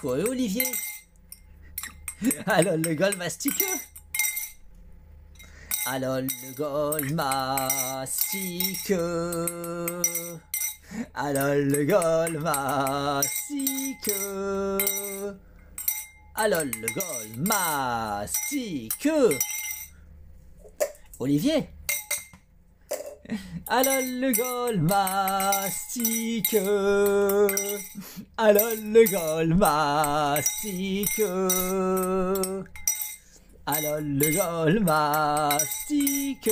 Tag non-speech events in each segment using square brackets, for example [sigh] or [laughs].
Quoi, Olivier? [laughs] Alors le gol mastiqueux Alors le gol mastiqueux Alors le mastiqueux Alors le gol mastiqueux Olivier? Alors le gol mastique, alors le gol mastique, alors le gol mastique,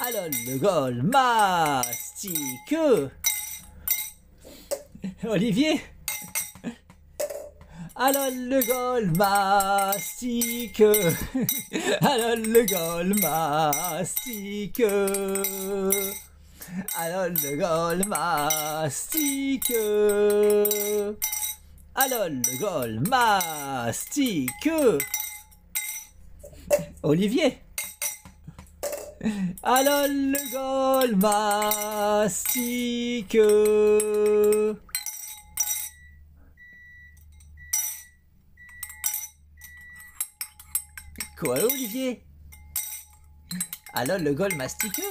alors le gol mastique. Olivier? Alors le gol mastique, [laughs] alors le gol mastique, alors le gol mastique, alors le gol mastique. Olivier. Alors le gol mastique. Quoi, Olivier? Alors le gol mastiqueux